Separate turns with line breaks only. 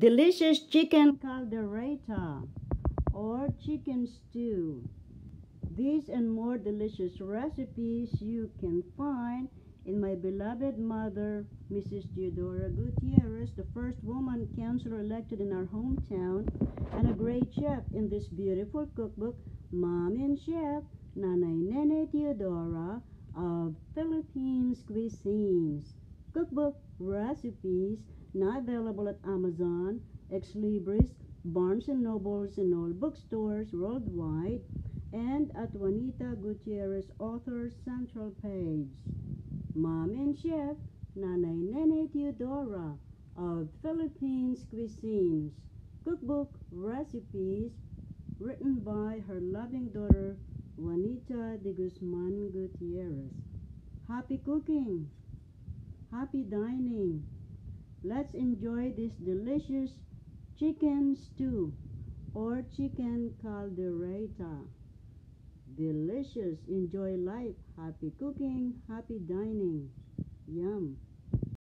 Delicious chicken caldereta or chicken stew. These and more delicious recipes you can find in my beloved mother, Mrs. Teodora Gutierrez, the first woman councilor elected in our hometown, and a great chef in this beautiful cookbook, Mom and Chef, Nanay Nene Teodora of Philippines Cuisines. Cookbook recipes now available at Amazon, Xlibris, Barnes & Nobles, and all bookstores worldwide, and at Juanita Gutierrez Authors Central page. Mom and Chef Nanay Nene Teodora of Philippines Cuisines. Cookbook recipes written by her loving daughter Juanita de Guzman Gutierrez. Happy cooking! Happy dining! Let's enjoy this delicious chicken stew or chicken caldereta. Delicious. Enjoy life. Happy cooking. Happy dining.